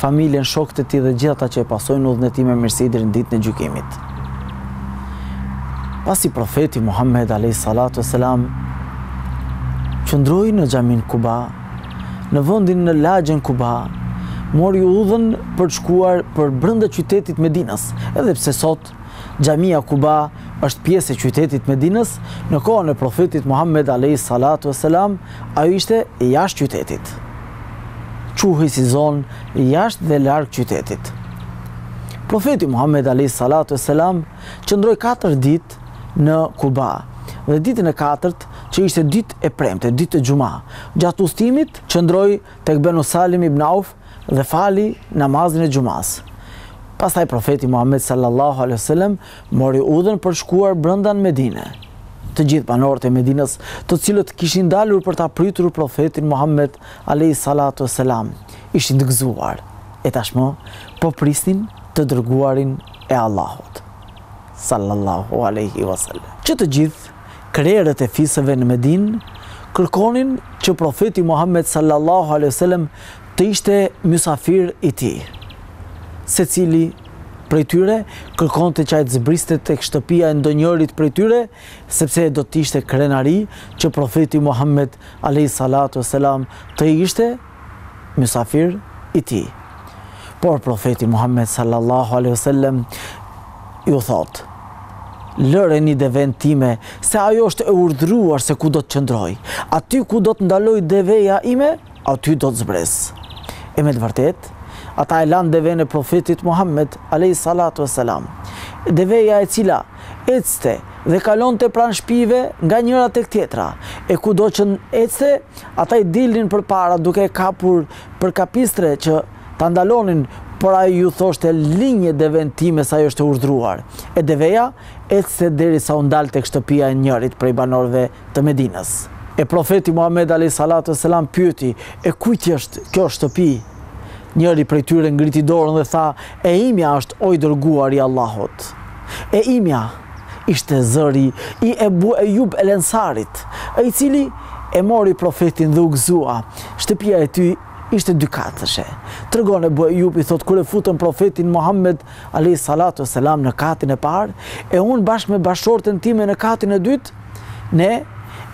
familjen, shokët e tij dhe gjithë ata që e pasojnë udhën e tij me mirësi deri në Ditën e Gjykimit. Pasi profeti Muhammed alayhi salatu wasalam qëndroi në xhaminë Kuba, në vendin në lagjen Kuba, mori udhën për të shkuar brenda qytetit Medinës, edhe pse sot Xhamia Kuba është pjesë e qytetit të Medinës, në kohën e profetit Muhammed alejhi salatu ue selam, ajo ishte jashtë qytetit. Quhej si zonë jashtë dhe larg qytetit. Profeti Muhammed alejhi salatu ue selam qëndroi 4 ditë në Kuba dhe ditën e 4 që ishte ditë e premte, ditë e xhuma. Gjatë udhëtimit qëndroi tek Benu Salim ibn Auf dhe fali namazin e xhumasë. Pastaj profeti Muhammed sallallahu alaihi wasallam mori udhën për shkuar brenda në Medine. Të gjithë banorët e Medinës, të cilët kishin dalur për ta pritur profetin Muhammed alaihi salatu wasalam, ishin të gëzuar e tashmë po prisnin të dërguarin e Allahut sallallahu alaihi wasallam. Që të gjithë krerët e fiseve në Medinë kërkonin që profeti Muhammed sallallahu alaihi wasallam të ishte mysafir i tij. Secili prej tyre kërkonte që ai të zbriste tek shtëpia e ndonjërit prej tyre, sepse do të ishte krenari që profeti Muhammed a.s. të ishte mysafir i tij. Por profeti Muhammed sallallahu alaihi wasallam u thotë lëreni devenë time, se ajo është e urdhëruar se ku do të qëndrojë. Aty ku do të ndalojë deveja ime, aty do të zbres. E me të vërtetë, ata e lanë devenë e profetit Muhammed, alejhi salatu ue selam. Deveja e cila ecte dhe kalonte pranë shpive nga njëra tek tjetra, e kudo që ecte, ata i dilnin përpara duke e kapur për kapistre që ta ndalonin, por ai u thoshte lini devenë time se ajo është e urdhëruar. E deveja ecte derisa u ndal tek shtëpia e njërit prej banorëve të Medinës. E Profeti Muhamed alejhi salatu vesselam pyeti, E kujt është kjo shtëpi? Njëri prej tyre ngriti dorën dhe tha, E imja është, o i dërguari i Allahut. E imja ishte zëri i Ebu Ejub El Ensarit, i cili e mori Profetin dhe u gëzua. Shtëpia e tij ishte dykatëshe. Tregon Ebu Ejubi, thotë kur e futën Profetin Muhammed alayhi salatu wasalam në katin e parë, e unë bashkë me bashkëshorten time në katin e dytë, ne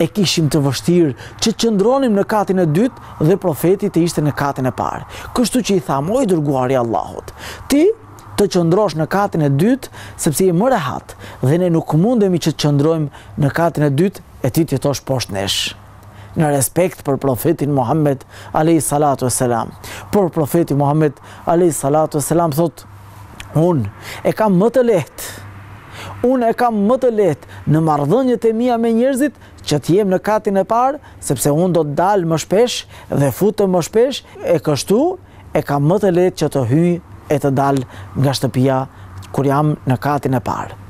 e kishim të vështirë që qëndronim në katin e dytë dhe Profeti të ishte në katin e parë. Kështu që i thamë, o i dërguari i Allahut, ti të qëndrosh në katin e dytë, sepse je më rehat, dhe ne nuk mundemi që të qëndrojmë në katin e dytë e ti të jetosh poshtë nesh. Në respekt për profetin Muhammed alejhi salatu vesselam. Por profeti Muhammed alejhi salatu vesselam thotë, unë e kam më të lehtë, unë e kam më të lehtë në marrëdhëniet e mia me njerëzit që të jem në katin e parë, sepse unë do të dal më shpesh dhe futem më shpesh, e kështu e kam më të lehtë që të hy e të dal nga shtëpia kur jam në katin e parë.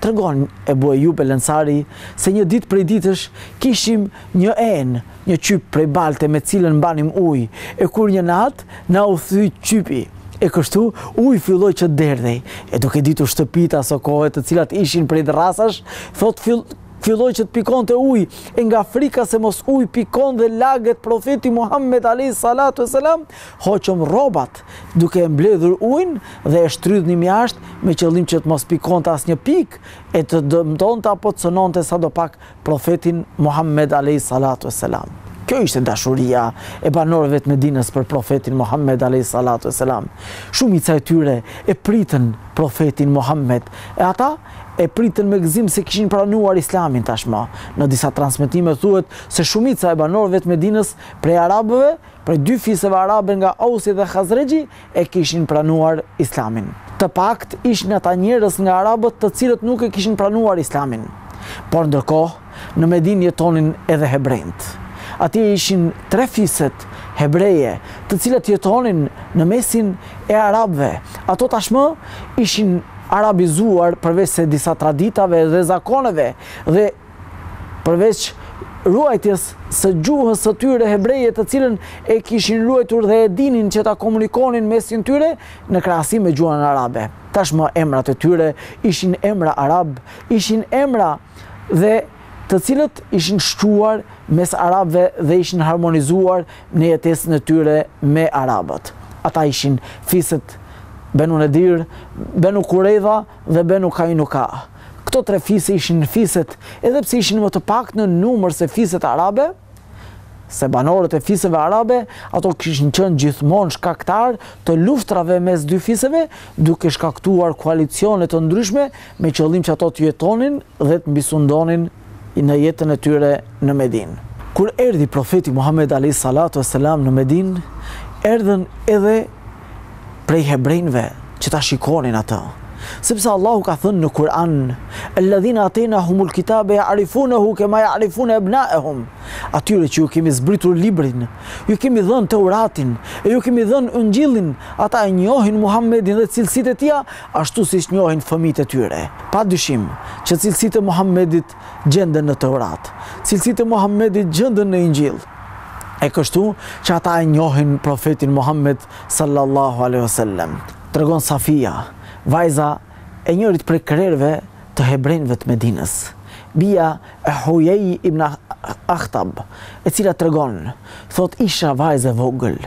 Tregon Ebu Ejub El Ensari se një ditë prej ditësh kishim një enë një qyp prej balte me cilën mbanim ujë, e kur një natë na u thye qypi, e kështu uji filloi që të derdhej, e duke ditur shtëpitë e asaj kohe të cilat ishin prej dërrasash, thotë filloi që të pikonte ujë, e nga frika se mos uji pikon dhe laget profeti Muhammed alejhi salatu vesselam, hoqëm rrobat duke e mbledhur ujnë dhe e shtrydhnim jashtë me qëllim që të mos pikonte asnjë pikë e të dëmtonte apo të cënonte sadopak profetin Muhammed alejhi salatu vesselam. Kjo ishte dashuria e banorëve të Medinës për profetin Muhammed alejhi salatu vesselam. Shumica e tyre e pritën profetin Muhammed e ata e pritën me gëzim se kishin pranuar islamin tashmë. Në disa transmetime thuhet se shumica e banorëve të Medinës prej arabëve, prej dy fiseve arabe nga Ausi dhe Hazrexhi, e kishin pranuar Islamin. Të paktë ishin ata njerëz nga arabët të cilët nuk e kishin pranuar Islamin. Por ndërkohë, në Medinë jetonin edhe hebrenjtë. Atje ishin tre fiset hebreje, të cilët jetonin në mesin e arabëve. Ato tashmë ishin arabizuar përveç se disa traditave dhe zakoneve dhe përveç ruajtjes së gjuhës së tyre hebreje të cilën e kishin ruajtur dhe e dinin që ta komunikonin mesin tyre në krahasim me gjuhën arabe. Tashmë emrat e tyre ishin emra arabë, ishin emra dhe të cilët ishin shquar mes arabëve dhe ishin harmonizuar në jetesën e tyre me arabët. Ata ishin fiset Benu Nedir, Benu Kurejdha dhe Benu Kajnuka. Këto tre fise ishin fiset, edhe pse ishin më të paktë në numër se fiset arabe, se banorët e fiseve arabe, ato kishin qenë gjithmonë shkaktarë të luftrave mes dy fiseve, duke shkaktuar koalicione të ndryshme me qëllim që ato të jetonin dhe të mbisundonin në jetën e tyre në Medinë. Kur erdhi Profeti Muhamed alejhi salatu vesselam në Medinë, erdhën edhe prej hebrenjve që ta shikonin atë. Sepse Allahu ka thënë në Kur'an, "Alladhina atejna humul kitabe ya'rifunahu kama ya'rifuna abna'ahum." Atyre që ju kemi zbritur librin, ju kemi dhënë Teuratin e ju kemi dhënë Ungjillin, ata e njohin Muhammedin dhe cilësitë e tij ashtu siç njohin fëmijët e tyre. Pa dyshim që cilësitë e Muhammedit gjenden në Teurat, cilësitë e Muhammedit gjenden në Inxhil. E kështu që ata e njohin profetin Muhammed sallallahu alaihi wasallam. Tregon Safia, vajza e njërit prej krerëve të hebrenjve të Medinës, bija e Hujej ibn Akhtab, e cila tregon, thotë isha vajzë e vogël,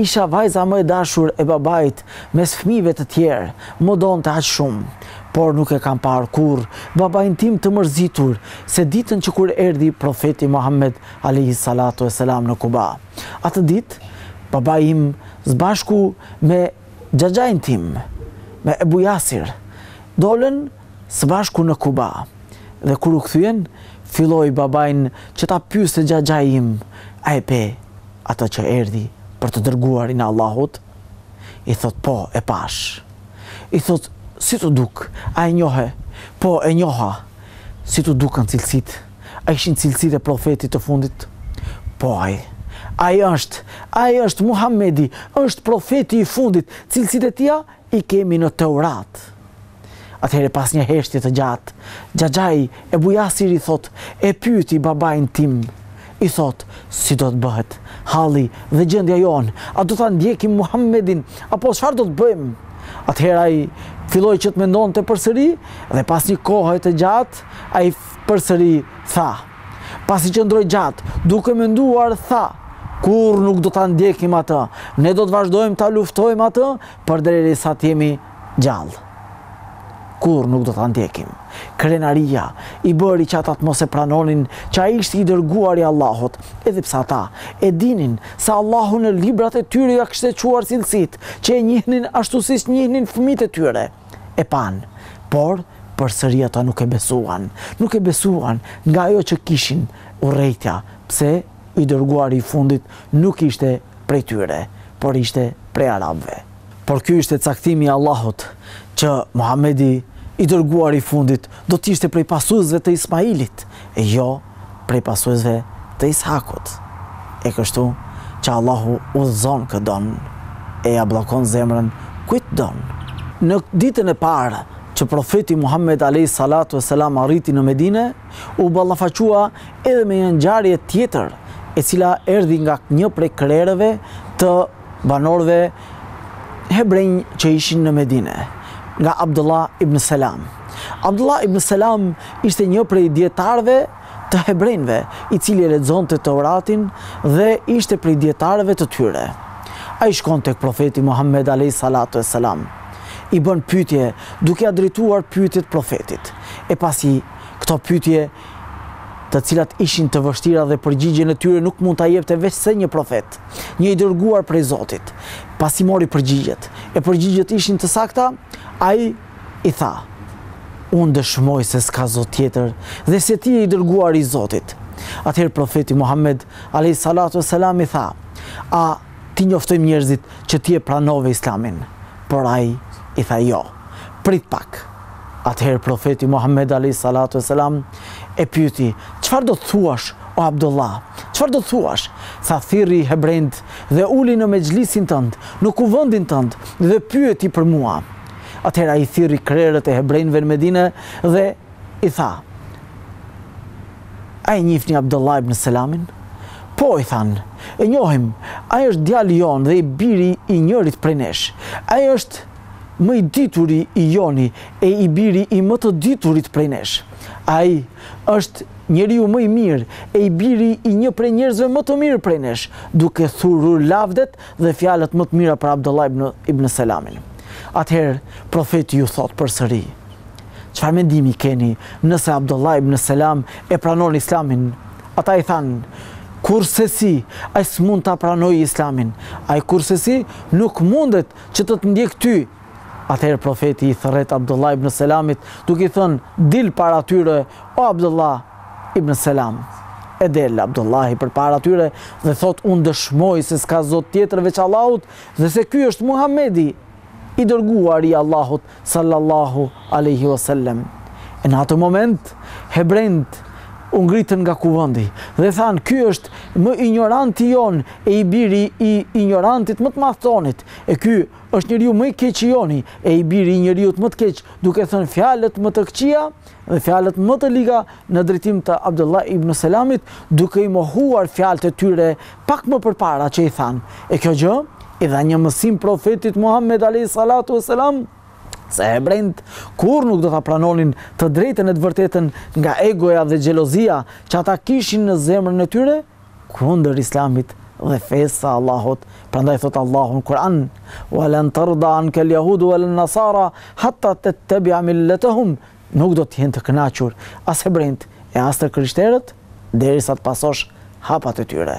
isha vajza më e dashur e babait Mes fëmijëve të tjerë, më donte aq shumë, por nuk e kam parë kurrë babain tim të mërzitur se ditën që kur erdhi Profeti Muhamed alejhi salatu e selam në Kuba. Atë ditë, babai im së bashku me xhaxhain tim, me Ebu Jasir, dolën së bashku në Kuba. Dhe kur u kthyen, filloi babain që ta pyeste xhaxhai im, a e pe atë që erdhi për të dërguarin e Allahut? I thotë, Po, e pashë. I thotë, Si t'u duk? A e njohe? Po, e njoha. Si t'u dukën cilësitë? A ishin cilësitë e profetit të fundit? Po, ai. Ai është, ai është Muhamedi, është profeti i fundit, cilësitë e tija i kemi në Teurat. Atëherë pas një heshtje të gjatë, xhaxhai Ebu Jasiri thotë, e pyeti babain tim, i thotë, si do të bëhet halli dhe gjendja jonë, a do ta ndjekim Muhammedin apo çfarë do të bëjmë? Atëherë ai filloi që të mendonte përsëri dhe pas një kohe të gjatë, ai përsëri tha. Pasi qëndroi gjatë, duke menduar, tha, kurrë nuk do ta ndjekim atë, ne do të vazhdojmë ta luftojmë atë përderisa të jemi gjallë. Kurrë nuk do ta ndjekim. Krenaria i bëri që ata të mos e pranonin që ai ishte i dërguari i Allahut, edhe pse ata e dinin se Allahu në librat e tyre ja kishte çuar cilësitë që e njihnin ashtu siç njihnin fëmijët e tyre. E panë, por përsëri ata nuk e besuan. Nuk e besuan nga ajo që kishin urrejtja, pse i dërguari i fundit nuk ishte prej tyre, por ishte prej arabëve. Por ky ishte caktimi i Allahut, që Muhamedi, i dërguari i fundit, do të ishte prej pasuesve të Ismailit, e jo prej pasuesve të Ishakut. E kështu që Allahu udhëzon kë don e ja bllokon zemrën kujt don. Në ditën e parë që profeti Muhammed alayhi salatu selam arriti në Medinë, u ballafaqua edhe me një ngjarje tjetër, e cila erdhi nga një prej krerëve të banorëve hebrenj që ishin në Medine, nga Abdullah ibn Selam. Abdullah ibn Selam ishte një prej dijetarëve të hebrenjve, i cili e lexonte Teuratin dhe ishte prej dijetarëve të tyre. Ai shkon tek profeti Muhammed alayhi salatu wasalam. I bën pyetje duke ia drejtuar pyetjet profetit. E pasi këto pyetje të cilat ishin të vështira dhe përgjigjen e tyre nuk mund ta jepte veçse një profet, një i dërguar prej Zotit. Pasi mori përgjigjet, e përgjigjet ishin të sakta, ai i tha: Unë dëshmoj se s'ka Zot tjetër dhe se ti je i dërguari i Zotit. Atëherë profeti Muhammed alayhi salatu wasalam i tha: A t'i njoftojmë njerëzit që ti e pranove Islamin, por ai i tha jo. Prit pak. Atëherë profeti Muhammed alayhi salatu wasalam e pyeti, "Çfarë do të thuash o Abdullah? Çfarë do të thuash?" Tha thirri hebrenjtë dhe uli në mexhlisin tënd, në kuvendin tënd dhe pyeti për mua. Atëherë ai thirri krerët e hebrenjve në Medine dhe i tha, A e njifni Abdullah ibn Selamin? Po, i thanë, e njohim, ai është djali jonë dhe i biri i njërit prej nesh. Ai është më i dituri i joni e i biri i më të diturit prej nesh. Ai është njeriu më i mirë e i biri i një prej njerëzve më të mirë prej nesh, duke thurur lavdet dhe fjalët më të mira për Abdullah ibn Selamin. Atëherë, Profeti iu thotë përsëri, Çfarë mendimi keni nëse Abdullah ibn Selam e pranon Islamin? Ata i thanë, kurrsesi ai s'mund ta pranojë Islamin, ai kurrsesi nuk mundet që të të ndjekë ty. Atëherë profeti i thërret Abdullah ibn Selamit duke i thënë, dil para tyre, o Abdullah ibn Selam. E del Abdullahi përpara tyre dhe thotë unë dëshmoj se s'ka zot tjetër veç Allahut dhe se ky është Muhammedi i dërguari i Allahut Sallallahu alejhi wa sellem. E në atë moment, hebrenjtë u ngritën nga kuvendi dhe thanë, ky është më injoranti jonë e i biri i injorantit më të madh tonit, e ky është njeriu më i keq i joni e i biri i njeriut më të keq, duke thënë fjalët më të këqija dhe fjalët më të liga në drejtim të Abdullah ibn Selamit, duke i mohuar fjalët e tyre pak më përpara që i thanë. E kjo gjë i dha një mësim profetit Muhammed alayhi salatu wasalam se hebrenjtë kurrë nuk do ta pranonin të drejtën e të vërtetën nga egoja dhe xhelozia që ata kishin në zemrën e tyre, kundër Islamit dhe fesë së Allahut, prandaj thotë Allahu në Kur'an: "Wa lan tarda anka al-yahudu wa lan-nasara hatta tattabi'a millatahum", nuk do të jenë të kënaqur as hebrenjtë e as të krishterët derisa të pasosh hapat e tyre.